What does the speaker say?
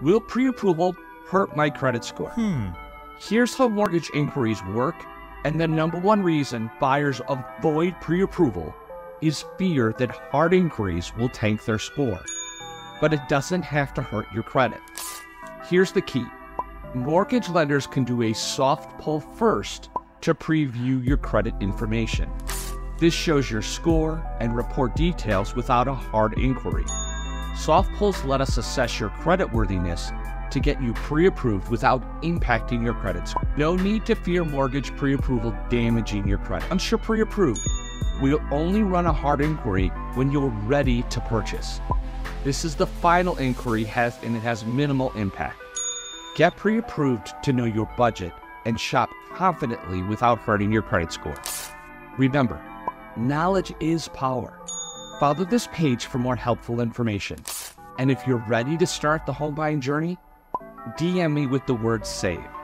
Will pre approval hurt my credit score? Hmm. Here's how mortgage inquiries work, and the number one reason buyers avoid pre approval is fear that hard inquiries will tank their score. But it doesn't have to hurt your credit. Here's the key mortgage lenders can do a soft pull first to preview your credit information. This shows your score and report details without a hard inquiry. Soft pulls let us assess your creditworthiness to get you pre approved without impacting your credit. No need to fear mortgage pre approval damaging your credit. Once you're pre approved, we'll only run a hard inquiry when you're ready to purchase. This is the final inquiry has and it has minimal impact. Get pre approved to know your budget and shop confidently without hurting your credit score. Remember, knowledge is power. Follow this page for more helpful information. And if you're ready to start the home buying journey, DM me with the word SAVE.